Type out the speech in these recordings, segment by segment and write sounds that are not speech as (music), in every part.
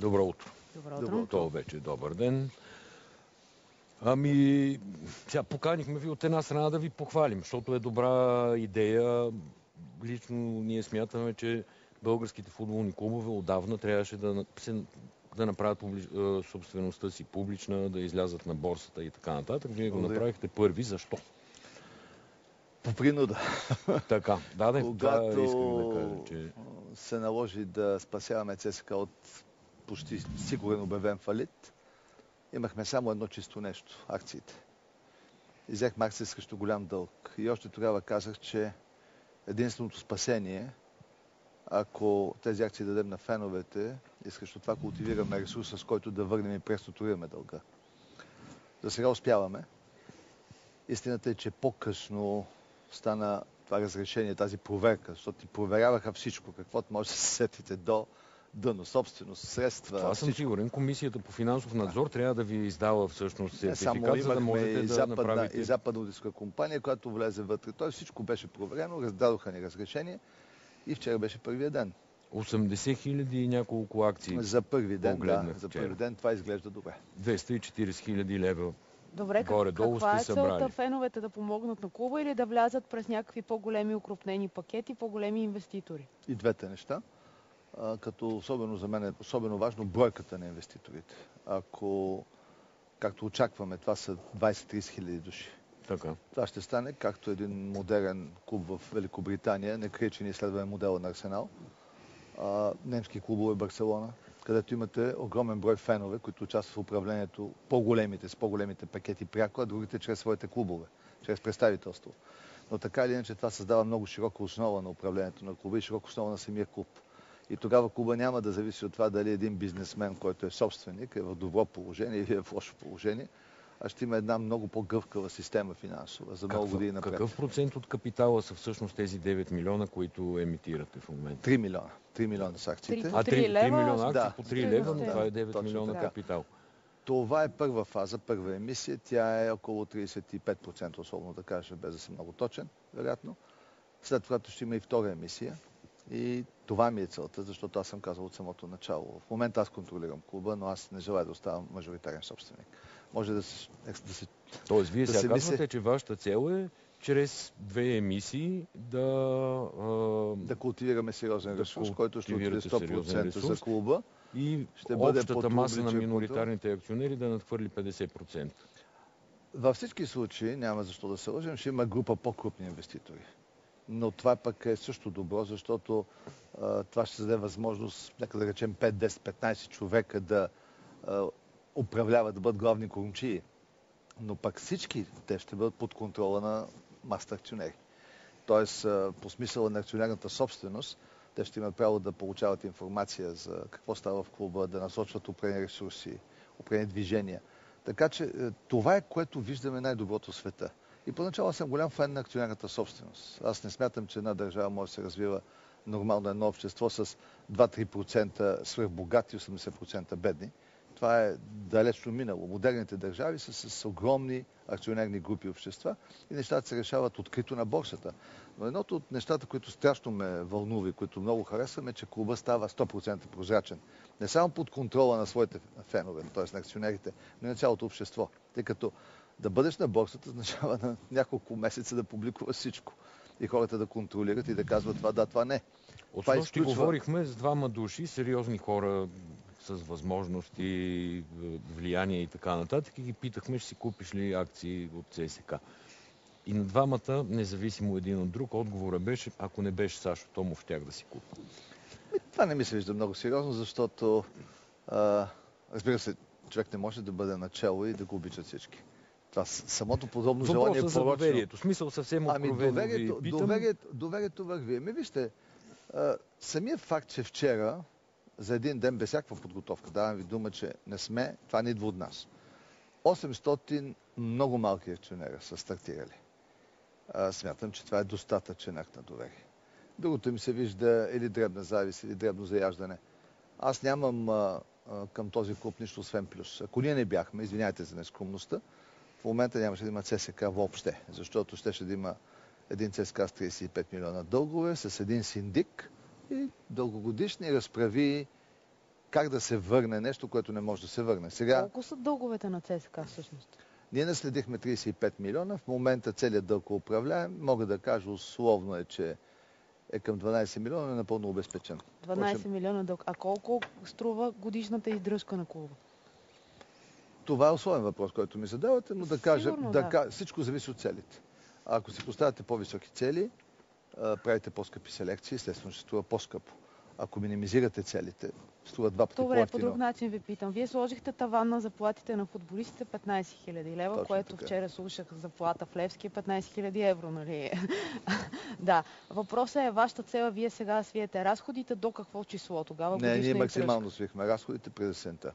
Добро утро. Добро Добро, утро. то вече е добър ден. Ами, сега поканихме ви от една страна да ви похвалим, защото е добра идея. Лично ние смятаме, че българските футболни клубове отдавна трябваше да, се, да направят публи... собствеността си публична, да излязат на борсата и така нататък. Вие го направихте първи. Защо? По принуда. Така, да, да, Когато искам да кажа, че... се наложи да спасяваме ЦСКА от почти сигурен обявен фалит, имахме само едно чисто нещо – акциите. И взехме акции срещу голям дълг. И още тогава казах, че единственото спасение, ако тези акции дадем на феновете и срещу това култивираме ресурса, с който да върнем и преструктурираме дълга. За сега успяваме. Истината е, че по-късно стана това разрешение, тази проверка, защото ти проверяваха всичко, каквото може да се сетите до дъно, собственост, средства. Това съм сигурен. Комисията по финансов надзор трябва да ви издава всъщност Не само сертификат, за да можете и да западна, направите... и западна аудитска компания, която влезе вътре. Той всичко беше проверено, раздадоха ни разрешение и вчера беше първия ден. 80 хиляди и няколко акции. За първи ден, да, за вчера. първи ден това изглежда добре. 240 хиляди лева. Добре, как, Горе-долу каква е целта феновете да помогнат на клуба или да влязат през някакви по-големи укрупнени пакети, по-големи инвеститори? И двете неща. Като особено за мен е особено важно бройката на инвеститорите. Ако, както очакваме, това са 20-30 хиляди души. Така. Това ще стане както един модерен клуб в Великобритания. Не крие, че ние следваме модела на Арсенал. А, немски клубове Барселона, където имате огромен брой фенове, които участват в управлението, по-големите, с по-големите пакети пряко, а другите чрез своите клубове, чрез представителство. Но така или иначе това създава много широка основа на управлението на клуба и широка основа на самия клуб. И тогава клуба няма да зависи от това дали един бизнесмен, който е собственик, е в добро положение или е в лошо положение, а ще има една много по-гъвкава система финансова за много години напред. какъв процент от капитала са всъщност тези 9 милиона, които емитирате в момента? 3 милиона. 3 милиона са акциите. Три- А, 3, 3 лева, милиона акции да. по 3 Три лева, но това е 9 Точно милиона така. капитал. Това е първа фаза, първа емисия. Тя е около 35%, условно да кажа, без да съм много точен, вероятно. След това ще има и втора емисия. И това ми е целта, защото аз съм казал от самото начало. В момента аз контролирам клуба, но аз не желая да оставам мажоритарен собственик. Може да се, да се Тоест, вие Да сега се казвате, мисли- че вашата цел е чрез две емисии да... а, да култивираме сериозен Да ресурс, който ще отиде култивирате сериозен 100% за ресурс. клуба. и ще бъде общата маса на миноритарните акционери да надхвърли 50%. Във всички случаи, няма защо да се лъжем, ще има група по-крупни инвеститори. Но това пък е също добро, защото а, това ще даде възможност, нека да речем 5, 10, 15 човека да а, управляват, да бъдат главни корумчии. Но пък всички те ще бъдат под контрола на масата акционери. Тоест, а, по смисъла на акционерната собственост, те ще имат право да получават информация за какво става в клуба, да насочват определени ресурси, определени движения. Така че е, това е което виждаме най-доброто в света. И поначало съм голям фен на акционерната собственост. Аз не смятам, че една държава може да се развива нормално едно общество с 2-3% свръхбогати и 80% бедни. Това е далечно минало. Модерните държави са с огромни акционерни групи общества и нещата се решават открито на борсата. Но едното от нещата, които страшно ме вълнува и които много харесвам е, че клуба става 100% прозрачен. Не само под контрола на своите фенове, т.е. на акционерите, но и на цялото общество. Тъй като да бъдеш на борсата означава на няколко месеца да публикуваш всичко. И хората да контролират и да казват това да, това не. От Това нощи изключва- говорихме с двама души, сериозни хора с възможности, влияние и така нататък и ги питахме, ще си купиш ли акции от ЦСК. И на двамата, независимо един от друг, отговора беше, ако не беше Сашо Томов, щях да си купя. Ми, Това не ми се вижда много сериозно, защото а, разбира се, човек не може да бъде начало и да го обичат всички. С- самото подобно желание е Въпросът за порочно. доверието. Смисъл съвсем Ами откровено доверието, ви питам. доверието, доверието върви. Ми вижте, а, самият факт, че вчера за един ден без всякаква подготовка, давам ви дума, че не сме, това не идва от нас. 800 много малки акционера са стартирали. А, смятам, че това е достатъчен акт на доверие. Другото им се вижда или дребна завист, или дребно заяждане. Аз нямам а, към този клуб нищо освен плюс. Ако ние не бяхме, извиняйте за нескромността, момента нямаше да има ЦСК въобще, защото щеше да има един ЦСКА с 35 милиона дългове, с един синдик и дългогодишни разправи как да се върне нещо, което не може да се върне. Сега... Колко са дълговете на ЦСКА всъщност? Ние наследихме 35 милиона. В момента целият дълг управляем. Мога да кажа условно е, че е към 12 милиона, е напълно обезпечен. 12 Впрочем, милиона дълг. А колко струва годишната издръжка на клуба? Това е условен въпрос, който ми задавате, но да кажа, да, да. всичко зависи от целите. Ако си поставяте по-високи цели, правите по-скъпи селекции, естествено ще струва по-скъпо. Ако минимизирате целите, струва два пъти Добре, по друг начин ви питам. Вие сложихте таван на заплатите на футболистите 15 000 лева, Точно което така. вчера слушах заплата в Левски 15 000 евро, нали? (laughs) да. Въпросът е вашата цел, вие сега свиете разходите до какво число тогава? Не, ние максимално свихме разходите през есента.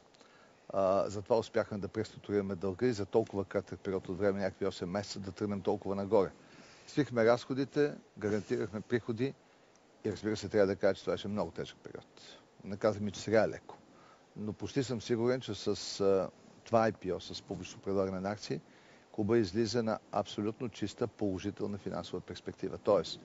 Затова успяхме да преструктурираме дълга и за толкова кратък период от време, някакви 8 месеца, да тръгнем толкова нагоре. Свихме разходите, гарантирахме приходи и разбира се, трябва да кажа, че това беше много тежък период. Не казвам ми, че сега е леко. Но почти съм сигурен, че с а, това IPO, с публично предлагане на акции, клуба излиза на абсолютно чиста положителна финансова перспектива. Тоест,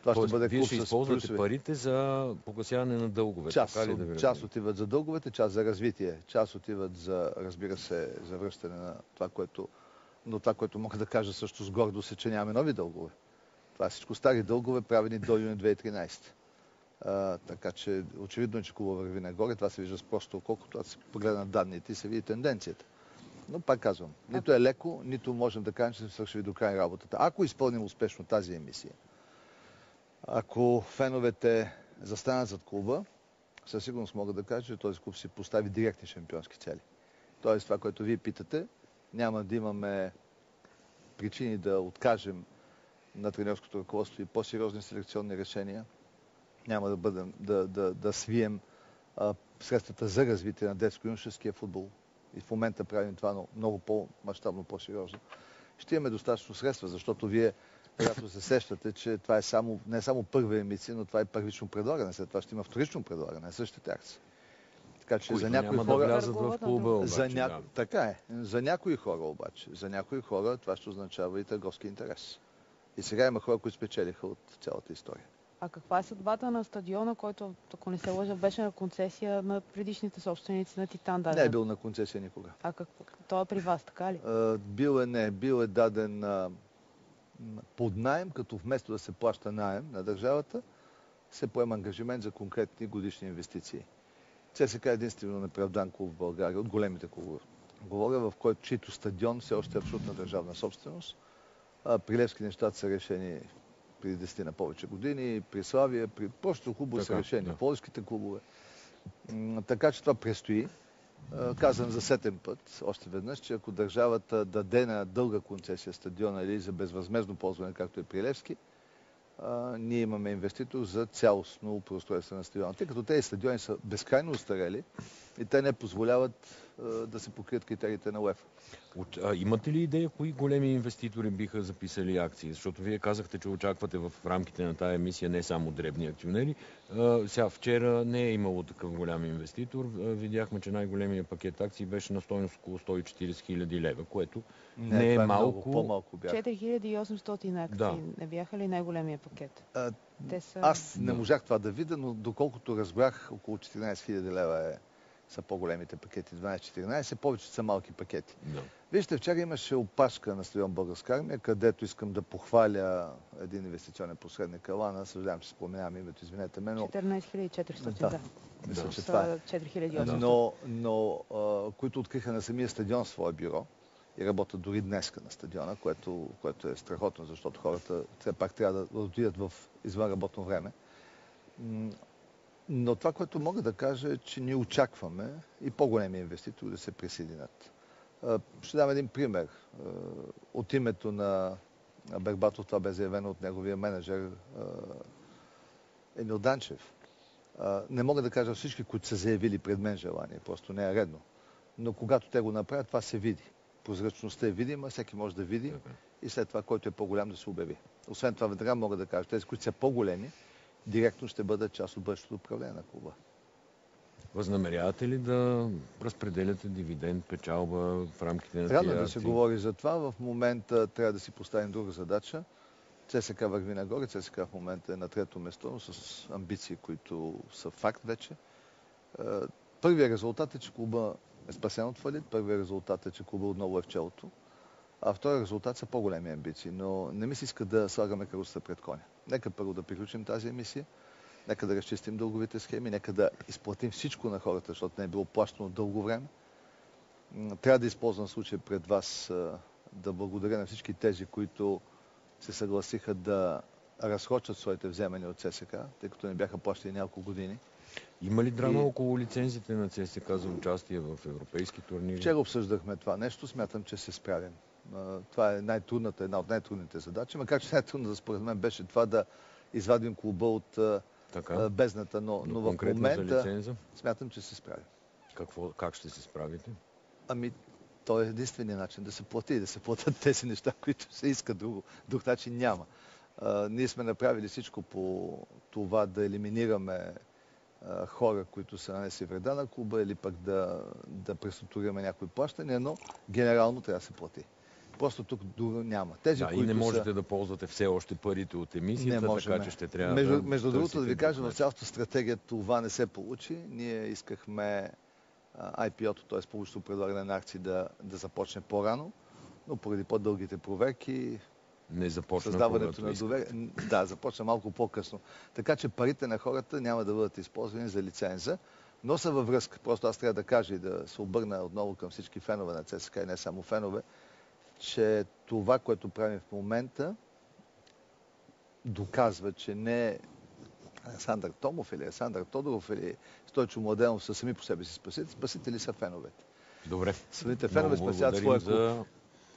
това Тоест, ще бъде вие ще използвате плюсове. парите за погасяване на дълговете. Част, така ли да част отиват за дълговете, част за развитие. Част отиват за, разбира се, за връщане на това, което... Но това, което мога да кажа също с гордост е, че нямаме нови дългове. Това е всичко стари дългове, правени до юни 2013. А, така че очевидно е, че клуба върви нагоре. Това се вижда с просто колкото аз погледна на данните и се види тенденцията. Но пак казвам, нито е леко, нито можем да кажем, че сме свършили до край работата. Ако изпълним успешно тази емисия, ако феновете застанат зад клуба, със сигурност мога да кажа, че този клуб си постави директни шампионски цели. Тоест това, което вие питате, няма да имаме причини да откажем на тренерското ръководство и по-сериозни селекционни решения. Няма да, бъдем, да, да, да свием а, средствата за развитие на детско-юношеския футбол. И в момента правим това но много по-масштабно, по-сериозно. Ще имаме достатъчно средства, защото вие когато се сещате, че това е само, не само първа емисия, но това е първично предлагане. След това ще има вторично предлагане, същите акции. Така че за някои няма хора... Да влязат в клуба, обаче, за ня... да. Така е. За някои хора обаче, за някои хора това ще означава и търговски интерес. И сега има хора, които спечелиха от цялата история. А каква е съдбата на стадиона, който, ако не се лъжа, беше на концесия на предишните собственици на Титан? Даже? Не е бил на концесия никога. А какво? Той е при вас, така ли? А, бил е, не. Бил е даден а, под найем, като вместо да се плаща найем на държавата, се поема ангажимент за конкретни годишни инвестиции. ЦСК е единствено неправдан клуб в България, от големите клубове. Говоря, в който чийто стадион все още е абсолютна държавна собственост. А, при Левски нещата са решени преди 10 на повече години, при Славия, при просто клубове са решени, да. полските клубове. Така че това предстои. Казвам за сетен път, още веднъж, че ако държавата даде на дълга концесия стадиона или за безвъзмезно ползване, както е при Левски, ние имаме инвеститор за цялостно преустройство на стадиона. Тъй като тези стадиони са безкрайно устарели и те не позволяват да се покрият критериите на УЕФА. А, имате ли идея кои големи инвеститори биха записали акции? Защото вие казахте, че очаквате в рамките на тая емисия не само дребни акционери. А, сега вчера не е имало такъв голям инвеститор. А, видяхме, че най-големият пакет акции беше на стоеност около 140 хиляди лева, което не, не е, е малко. Много, по-малко бяха. 4800 акции да. не бяха ли най-големия пакет? А, Те са... Аз не можах това да видя, но доколкото разбрах, около 14 хиляди лева е са по-големите пакети, 12-14, повечето са малки пакети. No. Вижте, вчера имаше опашка на стадион Българска армия, където искам да похваля един инвестиционен посредник Алана. Съжалявам, че споменавам името, извинете ме. Но... 14 400, да. да. Мисля, че това е. 4800. Но, но а, които откриха на самия стадион свое бюро и работят дори днеска на стадиона, което, което е страхотно, защото хората все пак трябва да отидат в извън работно време. Но това, което мога да кажа е, че ние очакваме и по-големи инвеститори да се присъединят. Ще дам един пример. От името на Бербатов, това бе заявено от неговия менеджер Емил Данчев. Не мога да кажа всички, които са заявили пред мен желание, просто не е редно. Но когато те го направят, това се види. Прозрачността е видима, всеки може да види и след това, който е по-голям, да се обяви. Освен това, веднага мога да кажа, тези, които са по-големи, директно ще бъдат част от бъдещото управление на клуба. Възнамерявате ли да разпределяте дивиденд, печалба в рамките на Трябва да се говори за това. В момента трябва да си поставим друга задача. ЦСК върви нагоре. ЦСК в момента е на трето место, но с амбиции, които са факт вече. Е, Първият резултат е, че клуба е спасен от фалит. Първият резултат е, че клуба отново е в челото. А втория резултат са по-големи амбиции. Но не ми се иска да слагаме каруста пред коня. Нека първо да приключим тази емисия. Нека да разчистим дълговите схеми. Нека да изплатим всичко на хората, защото не е било плащано дълго време. Трябва да използвам случай пред вас да благодаря на всички тези, които се съгласиха да разхочат своите вземания от ЦСК, тъй като не бяха плащани няколко години. Има ли драма и... около лицензите на ЦСК за участие в европейски турнири? Вчера обсъждахме това нещо. Смятам, че се справим. Това е най-трудната, една от най-трудните задачи. Макар, че най-трудната според мен беше това да извадим клуба от така? бездната. Но, но в момента смятам, че се справим. Какво, как ще се справите? Ами, то е единствения начин да се плати, да се платят (laughs) тези неща, които се искат. Друго, друг начин няма. А, ние сме направили всичко по това да елиминираме а, хора, които са нанесли вреда на клуба или пък да, да преструктурираме някои плащания, но генерално трябва да се плати. Просто тук няма. Тези, да, които и не можете са... да ползвате все още парите от емисията, не така че ще трябва между, да Между другото, да ви кажа, в цялата стратегия това не се получи. Ние искахме IPO-то, т.е. публично предлагане на акции да, да започне по-рано, но поради по-дългите проверки не започна създаването на доверие. Да, започна малко по-късно. Така че парите на хората няма да бъдат използвани за лиценза, но са във връзка. Просто аз трябва да кажа и да се обърна отново към всички фенове на ЦСКА и не само фенове, че това, което правим в момента, доказва, че не Александър Томов или Александър Тодоров или Стойчо Младенов са сами по себе си спасители. Спасители са феновете. Добре. Самите фенове спасяват своя клуб. За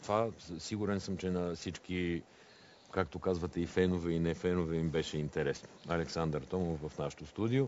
това сигурен съм, че на всички, както казвате, и фенове, и не фенове им беше интересно. Александър Томов в нашото студио.